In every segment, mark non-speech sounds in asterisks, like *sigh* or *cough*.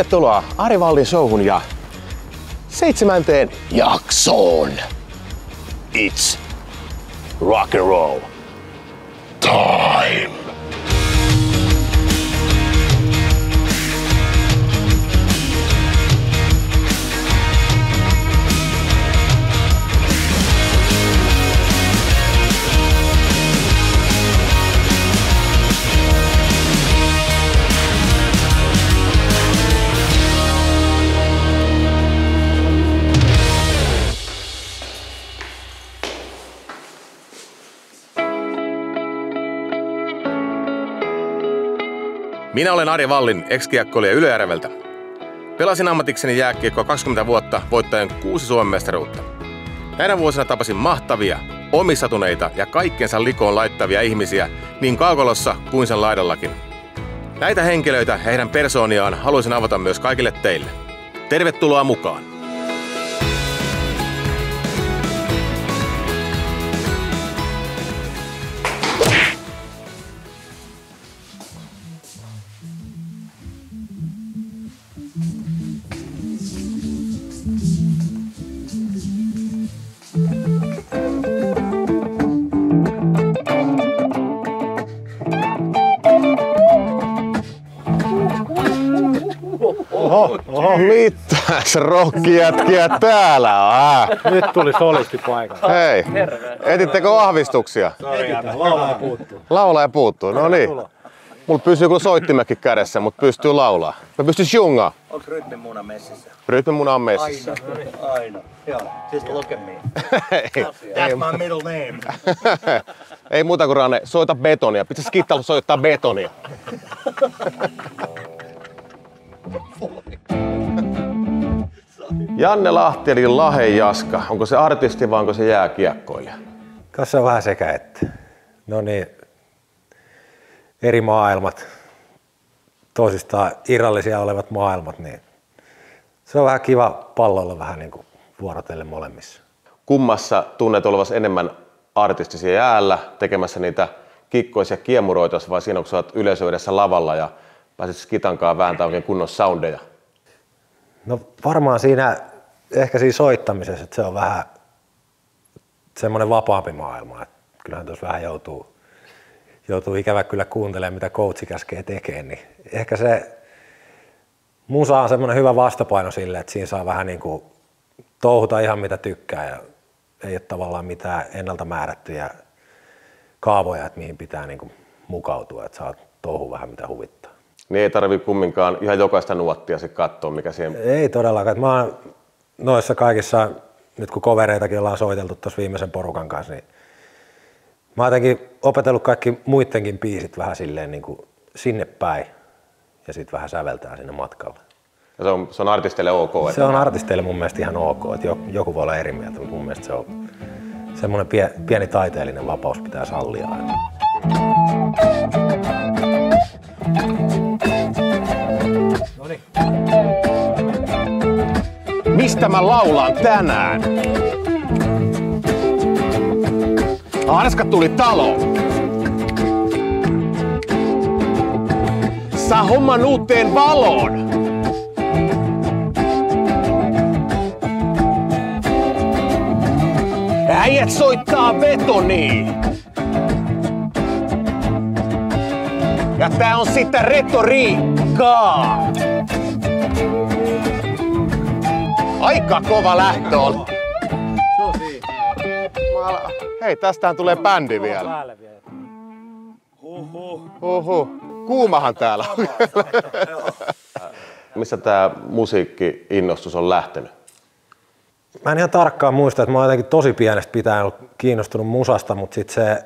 Tervetuloa Ari Vallin showhun ja seitsemänteen jaksoon. It's rock and roll time. Minä olen Ari Vallin, ex Ylöjärveltä. Pelasin ammatikseni jääkiekkoa 20 vuotta voittaen kuusi Suomen mestaruutta. Näinä vuosina tapasin mahtavia, omissatuneita ja kaikkensa likoon laittavia ihmisiä niin kaukolossa kuin sen laidallakin. Näitä henkilöitä ja heidän persooniaan haluaisin avata myös kaikille teille. Tervetuloa mukaan! Mitäs rokkijätkiä täällä on? Nyt tuli solisti paikalle. Hei, etittekö vahvistuksia? Laulaa puuttuu. Laulaa ja puuttuu, no niin. Mulla pysyy kyllä soittimekin kädessä, mutta pystyy laulaa. Mä pystyn jungaa. Onks rytmimuna messissä? Rytmimuna on messissä. Aina. Joo. Just look at me. That's my middle name. *laughs* ei muuta kuin Rane, soita betonia. Pitäis skittailu soittaa betonia. *laughs* Janne Lahti eli Lahe Jaska. Onko se artisti vai onko se jääkiekkoilija? Tässä on vähän sekä että. No niin, eri maailmat, toisistaan irrallisia olevat maailmat, niin se on vähän kiva pallolla vähän niin kuin vuorotellen molemmissa. Kummassa tunnet olevasi enemmän artistisia jäällä tekemässä niitä kikkoisia kiemuroita vai siinä, kun sä oot yleisö edessä lavalla ja pääset skitankaan vääntää oikein kunnon soundeja? No varmaan siinä, ehkä siinä soittamisessa, että se on vähän semmoinen vapaampi maailma. Että kyllähän tuossa vähän joutuu, joutuu ikävä kyllä kuuntelemaan, mitä coachi käskee tekemään. Niin ehkä se musa on semmoinen hyvä vastapaino sille, että siinä saa vähän niin kuin touhuta ihan mitä tykkää ja ei ole tavallaan mitään ennalta määrättyjä kaavoja, että mihin pitää niin kuin mukautua, että saa touhu vähän mitä huvittaa. Niin ei tarvi kumminkaan ihan jokaista nuottia se katsoa, mikä siihen... Ei todellakaan. Mä oon noissa kaikissa, nyt kun kovereitakin ollaan soiteltu tuossa viimeisen porukan kanssa, niin mä oon jotenkin opetellut kaikki muidenkin biisit vähän silleen niin kuin sinne päin ja sitten vähän säveltää sinne matkalle. Ja se on, se on artisteille ok. Että... Se on artisteille mun mielestä ihan ok, että joku voi olla eri mieltä, mutta mun mielestä se on semmoinen pie, pieni taiteellinen vapaus pitää sallia. Mistä mä laulan tänään? Arska tuli taloon. Sä homman uuteen valoon. Äijät soittaa betoniin. Ja tää on sitä retoriikkaa. Aika kova lähtö on. Hei, tästähän tulee bändi vielä. Huhhuh. Kuumahan täällä on. *laughs* Missä tää musiikki-innostus on lähtenyt? Mä en ihan tarkkaan muista, että mä oon jotenkin tosi pienestä pitäen ollut kiinnostunut musasta, mutta sitten se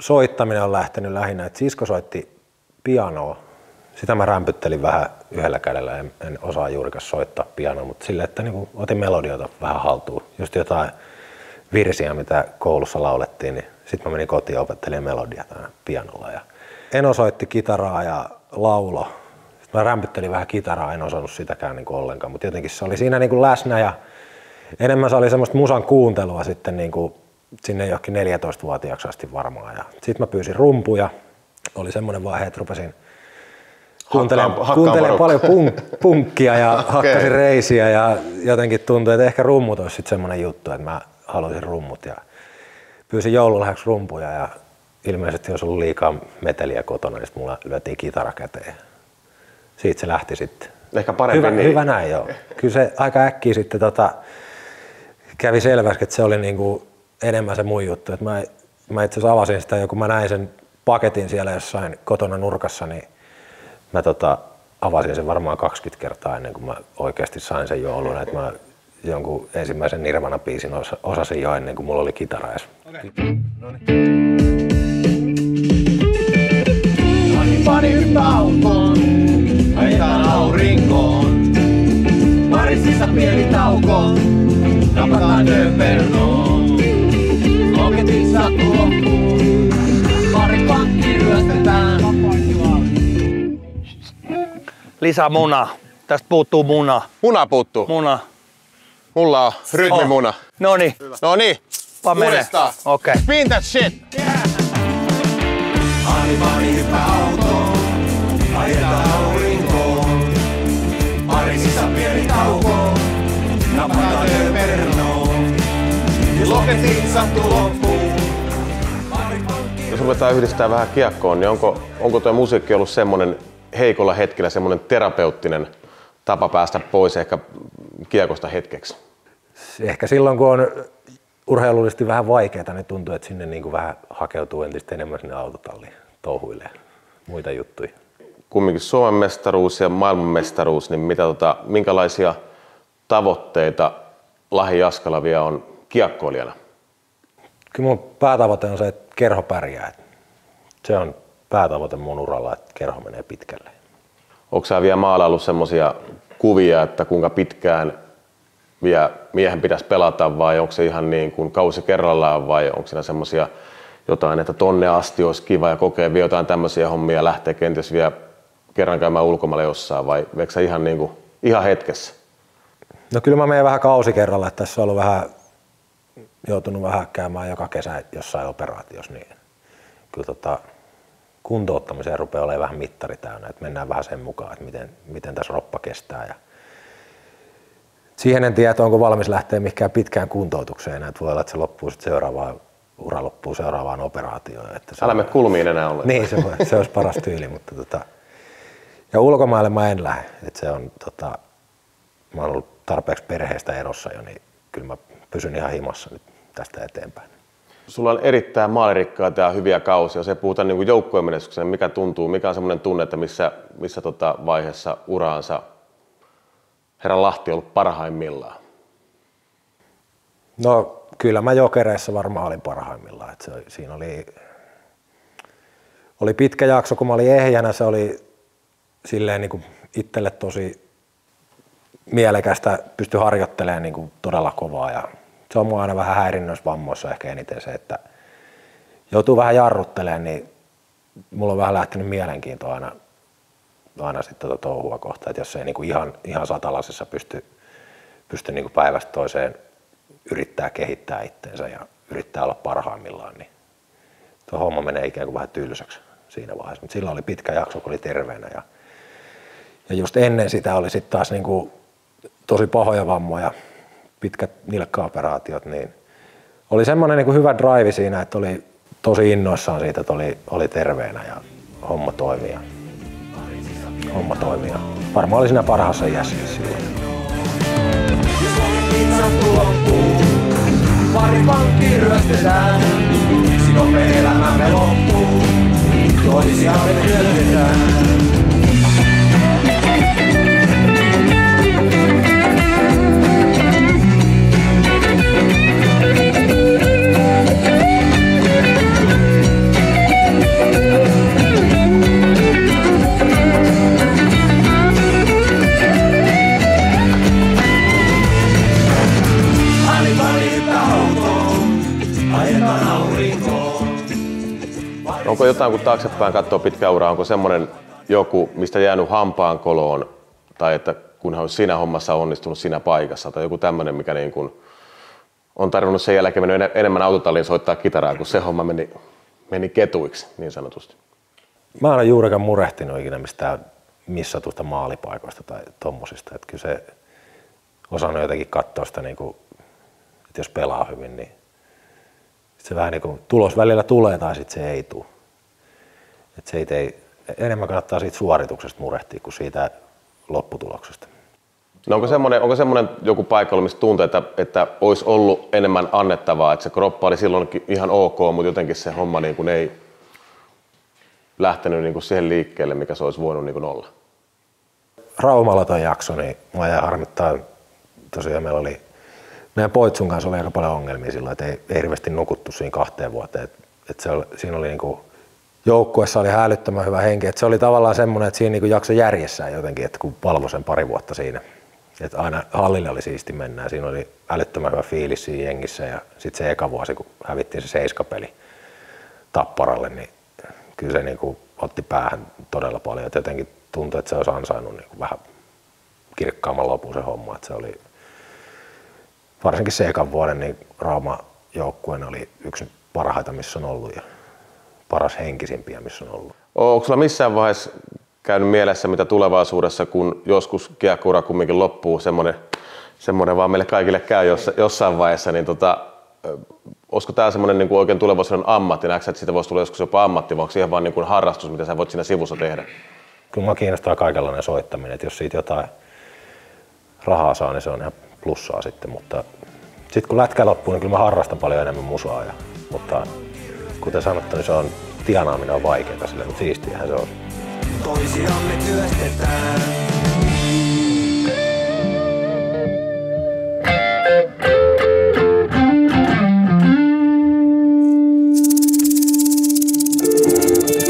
soittaminen on lähtenyt lähinnä, että sisko soitti pianoa. Sitä mä rämpyttelin vähän yhdellä kädellä, en, en osaa juurikaan soittaa pianoa, mutta sille, että niin otin melodioita vähän haltuun. Just jotain virsiä, mitä koulussa laulettiin, niin sitten mä menin kotiin ja opettelin melodia pianolla. Ja Eno soitti kitaraa ja laulo. Sitten mä rämpyttelin vähän kitaraa, en osannut sitäkään niin ollenkaan, mutta jotenkin se oli siinä niin kuin läsnä ja enemmän se oli semmoista musan kuuntelua sitten niin kuin sinne johonkin 14-vuotiaaksi asti varmaan. Sitten mä pyysin rumpuja. Oli semmoinen vaihe, että rupesin kuuntelen, kuuntelen paljon punk, punkkia ja *laughs* Okei. hakkasin reisiä ja jotenkin tuntui, että ehkä rummut olisi sitten semmoinen juttu, että mä haluaisin rummut ja pyysin joululahjaksi rumpuja ja ilmeisesti olisi ollut liikaa meteliä kotona, niin mulla lyötiin kitara käteen. Siitä se lähti sitten. Ehkä parempi Hyvä, niin. hyvä näin joo. Kyllä se aika äkkiä sitten tota, kävi selväksi, että se oli niinku enemmän se mun juttu. Et mä, mä itse asiassa avasin sitä kun mä näin sen paketin siellä jossain kotona nurkassa, niin mä tota, avasin sen varmaan 20 kertaa ennen kuin mä oikeasti sain sen joulun. Et mä jonkun ensimmäisen Nirvana-biisin osa, osasin jo ennen kuin mulla oli kitara edes. Pani hyppää autoon, ajetaan aurinkoon. Marississa pieni tauko, napataan Döpernoon. Lisää muna. Tästä puuttuu muna. Muna puuttuu. Muna. Mulla on rytmimuna. No niin, No niin, pa mene. uudestaan. Okei. Spin that shit! Ani pani hyppää autoon, ajetaan aurinkoon. Marississa pieni tauko, napataan Döpernoon. Loketin sattu loppuun. Jos ruvetaan yhdistää vähän kiekkoon, niin onko, onko tuo musiikki ollut semmoinen heikolla hetkellä semmoinen terapeuttinen tapa päästä pois ehkä kiekosta hetkeksi? Ehkä silloin, kun on urheilullisesti vähän vaikeaa, niin tuntuu, että sinne niin kuin vähän hakeutuu entistä enemmän sinne autotalliin touhuille muita juttuja. Kumminkin Suomen mestaruus ja maailmanmestaruus, niin mitä, tota, minkälaisia tavoitteita Lahi Jaskala vielä on kiekkoilijana? Kyllä mun päätavoite on se, että kerho pärjää. Se on päätavoite mun uralla, että kerho menee pitkälle. Onko sä vielä maalaillut semmoisia kuvia, että kuinka pitkään vielä miehen pitäisi pelata vai onko se ihan niin kuin kausi kerrallaan vai onko siinä semmoisia jotain, että tonne asti olisi kiva ja kokee vielä jotain tämmöisiä hommia ja lähtee kenties vielä kerran käymään ulkomailla jossain vai veikö sä ihan, niin kuin, ihan hetkessä? No kyllä mä menen vähän kausi kerralla, että tässä on ollut vähän, joutunut vähän käymään joka kesä jossain operaatiossa, niin kyllä tota, kuntouttamiseen rupeaa olemaan vähän mittari täynnä, että mennään vähän sen mukaan, että miten, miten tässä roppa kestää. Ja siihen en tiedä, että onko valmis lähteä mihinkään pitkään kuntoutukseen enää, että voi olla, että se loppuu sitten seuraavaan, ura loppuu seuraavaan operaatioon. Että se Älä mene kulmiin enää ollenkaan. niin, se, voi- se olisi paras tyyli, mutta tota, ja ulkomaille mä en lähde, että se on tota, mä oon ollut tarpeeksi perheestä erossa jo, niin kyllä mä pysyn ihan himassa nyt tästä eteenpäin. Sulla on erittäin maalirikkaita ja hyviä kausia. Se puhutaan niin joukkueen menestyksen, mikä tuntuu, mikä on semmoinen tunne, että missä, missä tota vaiheessa uraansa herra Lahti on ollut parhaimmillaan. No kyllä mä jokereissa varmaan olin parhaimmillaan. Että se, siinä oli, oli pitkä jakso, kun mä olin ehjänä, se oli silleen niin kuin itselle tosi mielekästä, pysty harjoittelemaan niin kuin todella kovaa ja se on mua aina vähän häirinnöissä vammoissa ehkä eniten se, että joutuu vähän jarruttelemaan, niin mulla on vähän lähtenyt mielenkiinto aina, aina sitten tuota touhua kohtaan, että jos ei kuin ihan, ihan satalasessa pysty, pysty kuin päivästä toiseen yrittää kehittää itteensä ja yrittää olla parhaimmillaan, niin tuo homma menee ikään kuin vähän tylsäksi siinä vaiheessa. Mutta silloin oli pitkä jakso, kun oli terveenä ja, ja just ennen sitä oli sitten taas niin kuin tosi pahoja vammoja, pitkät nilkkaoperaatiot, niin oli semmoinen niin hyvä drive siinä, että oli tosi innoissaan siitä, että oli, oli terveenä ja homma toimii. ja- Homma toimii. ja Varmaan oli siinä parhaassa iässä silloin. Pari pankki ryöstetään. Nopea elämämme loppuu, toisiamme työtetään. Jotain, kun taaksepäin katsoo pitkä ura, onko semmoinen joku, mistä jäänyt hampaan koloon, tai että kun hän on siinä hommassa onnistunut siinä paikassa, tai joku tämmöinen, mikä niin kuin on tarvinnut sen jälkeen mennyt en- enemmän autotalliin soittaa kitaraa, kun se homma meni, meni ketuiksi, niin sanotusti. Mä en ole juurikaan murehtinut ikinä mistään missatusta maalipaikoista tai tommosista. Että kyllä se osannut jotenkin katsoa sitä, niin kuin, että jos pelaa hyvin, niin se vähän niin kuin tulos välillä tulee tai sitten se ei tule. Että se ei, enemmän kannattaa siitä suorituksesta murehtia kuin siitä lopputuloksesta. No onko semmoinen, onko semmoinen joku paikka, missä tuntuu, että, että olisi ollut enemmän annettavaa, että se kroppa oli silloinkin ihan ok, mutta jotenkin se homma niin kuin ei lähtenyt niin kuin siihen liikkeelle, mikä se olisi voinut niin kuin olla? Raumalla toi jakso, niin mua jäi harmittaa. Tosiaan meillä oli, meidän poitsun kanssa oli aika paljon ongelmia silloin, että ei, ei hirveästi nukuttu siinä kahteen vuoteen. Et, et se oli, siinä oli niin kuin, joukkuessa oli hälyttömän hyvä henki. Et se oli tavallaan semmoinen, että siinä niin jakso järjessään jotenkin, että kun palvoi sen pari vuotta siinä. Et aina hallille oli siisti mennä siinä oli älyttömän hyvä fiilis siinä jengissä ja sitten se eka vuosi, kun hävittiin se seiskapeli Tapparalle, niin kyllä se niin kuin otti päähän todella paljon. Et jotenkin tuntui, että se olisi ansainnut niin vähän kirkkaamman lopun se homma. Et se oli, varsinkin se ekan vuoden, niin Rauma joukkueen oli yksi parhaita, missä on ollut ja paras henkisimpiä, missä on ollut. Onko sulla missään vaiheessa käynyt mielessä, mitä tulevaisuudessa, kun joskus kiekkoura kumminkin loppuu, semmoinen, semmoinen vaan meille kaikille käy jossain vaiheessa, niin tota, olisiko tämä semmoinen niin oikein tulevaisuuden ammatti? Näetkö, että siitä voisi tulla joskus jopa ammatti, vai onko siihen vaan niin kuin harrastus, mitä sä voit siinä sivussa tehdä? Kyllä mä kiinnostaa kaikenlainen soittaminen, että jos siitä jotain rahaa saa, niin se on ihan plussaa sitten, mutta sitten kun lätkä loppuu, niin kyllä mä harrastan paljon enemmän musaa, ja, mutta kuten sanottu, niin se on, tienaaminen on vaikeaa sille, mutta siistiähän se on. Toisiamme työstetään.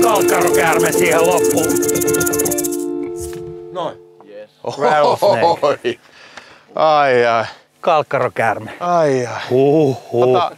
Kalkkarokäärme siihen loppuun. Noin. Yes. Oi. Ai ai. Kalkkarokäärme. Ai ai. Huhhuh. Tota,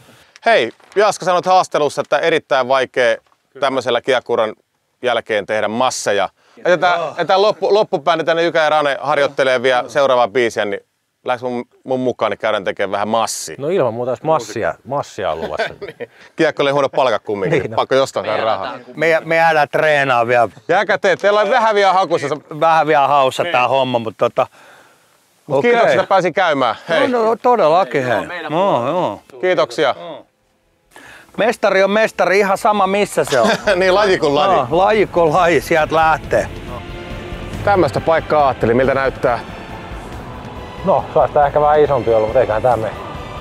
Jaska sanoit haastelussa, että erittäin vaikea tämmöisellä kiekkuran jälkeen tehdä masseja. Ja tämä loppu, loppupääni tänne Jykä ja Rane harjoittelee vielä seuraavaa biisiä, niin lähes mun, mun mukaan, niin käydään tekemään vähän massi. No ilman muuta, jos massia, massia on luvassa. *laughs* niin. Kiekko oli huono palkka kumminkin, niin, no. pakko jostain saada rahaa. Me, me jäädään treenaa vielä. Jääkä te, teillä on vähän vielä haukussa. Vähän vielä haussa niin. tää homma, mutta tota... Mut okay. Kiitoksia, että pääsin käymään. Hei. No, no todellakin, hei. No, joo. Kiitoksia. No. Mestari on mestari ihan sama missä se on. *laughs* niin laji kuin laji. No, laji kuin laji, sieltä lähtee. Tämmöistä paikkaa ajattelin, miltä näyttää. No, saisi ehkä vähän isompi olla, mutta eiköhän tää mene.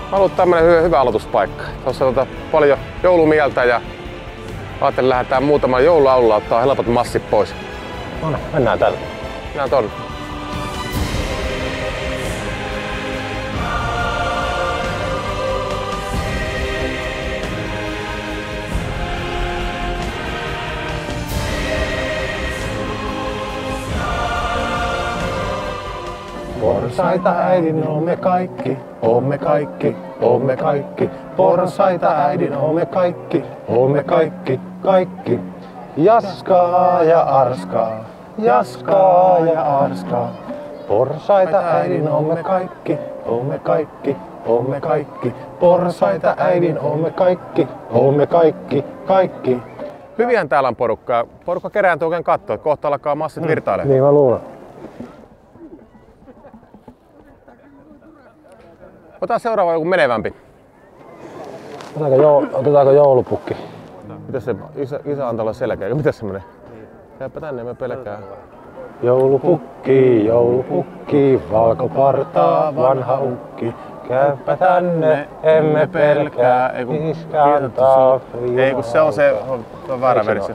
Mä haluan tämmönen hyvä, hyvä aloituspaikka. Tuossa on tota paljon joulumieltä ja ajattelin lähdetään muutaman joululaululla ottaa helpot massit pois. No, niin, mennään tällä. Mennään tonne. Porsaita äidin oomme kaikki, oomme kaikki, oomme kaikki. Porsaita äidin oomme kaikki, oomme kaikki, kaikki. Jaskaa ja arskaa, jaskaa ja arskaa. Porsaita äidin oomme kaikki, oomme kaikki, oomme kaikki. Porsaita äidin oomme kaikki, oomme kaikki, kaikki. Hyviän täällä on porukkaa. Porukka kerääntyy oikein katsoa, kohta alkaa massit virtailemaan. Niin mä luulen. Ota seuraava joku menevämpi. Otetaanko, joul, otetaanko joulupukki? Mitä se isä, isä antaa olla selkeä? Mitä se menee? Jääpä tänne, me pelkää. Joulupukki, joulupukki, valkopartaa, vanha ukki. Käypä tänne, emme pelkää, ei kun, antaa Ei kun se on se, on väärä versio.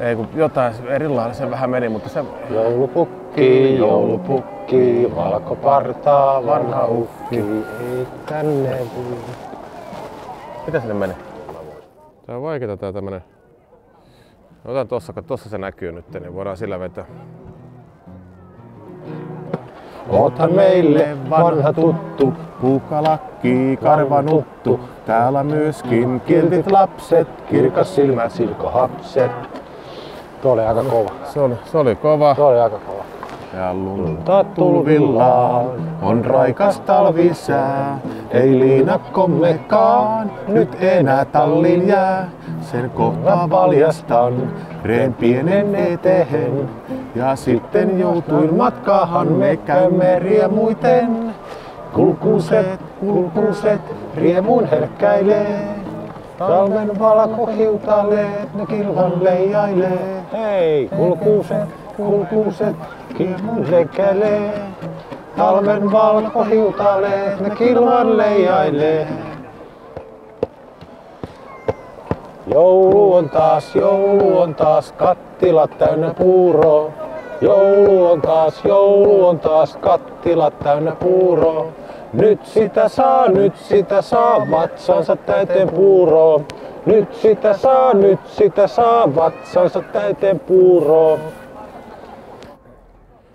Ei kun jotain erilainen se vähän meni, mutta se... Joulupukki, joulupukki, valkopartaa, vanha ukki, ei tänne Mitä sinne meni? Tää on vaikeeta tää tämmönen... Otan tossa, kun tossa se näkyy nyt, niin voidaan sillä vetää. Oothan meille vanha tuttu, puukalakki, karvanuttu. Täällä myöskin kiltit lapset, kirkas silmä, silkohapset. Tuo oli aika kova. Se oli, se oli kova. Tuo oli aika kova. Ja lunta tulvillaan on raikas talvisää. Ei liinakkommekaan nyt enää tallin jää. Sen kohta paljastan reen pienen eteen. Ja sitten joutuin matkaahan me käymme riemuiten. Kulkuset, kulkuset, riemuun herkkäilee. Talven valkohiutaleet, ne kilvan leijailee. Hei, kulkuset, kulkuset, kilvan herkkäilee. Talven valkohiutaleet, ne kilvan leijailee. Joulu on taas, joulu on taas, kattilat täynnä puuroa. Joulu on taas, joulu on taas, kattilat täynnä puuroa. Nyt sitä saa, nyt sitä saa, vatsansa täyteen puuroa. Nyt sitä saa, nyt sitä saa, vatsansa täyteen puuroa.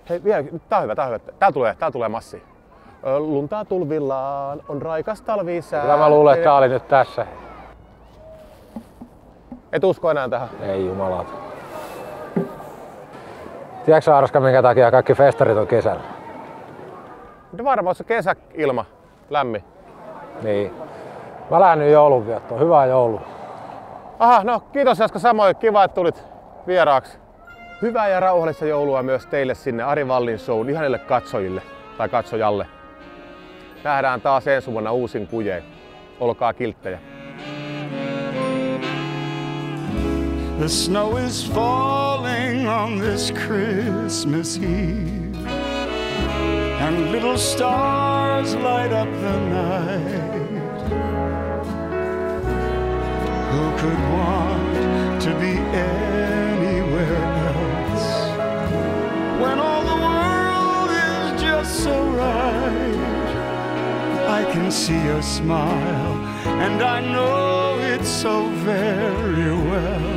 Hei, vielä, tää on hyvä, tää on hyvä. Tää tulee, tää tulee massi. Luntaa tulvillaan, on raikas talvisää. Kyllä mä luulen, että tää oli nyt tässä. Et usko enää tähän. Ei jumalauta. Tiedätkö Arska, minkä takia kaikki festarit on kesällä? Mutta varmaan se kesäilma, lämmin. Niin. Mä lähden nyt joulunviettoon. Hyvää joulua. Aha, no kiitos Jaska samoin. Kiva, että tulit vieraaksi. Hyvää ja rauhallista joulua myös teille sinne Ari Vallin shown ihanille katsojille tai katsojalle. Nähdään taas ensi vuonna uusin kujeen. Olkaa kilttejä. The snow is falling on this Christmas Eve, and little stars light up the night. Who could want to be anywhere I can see your smile, and I know it so very well.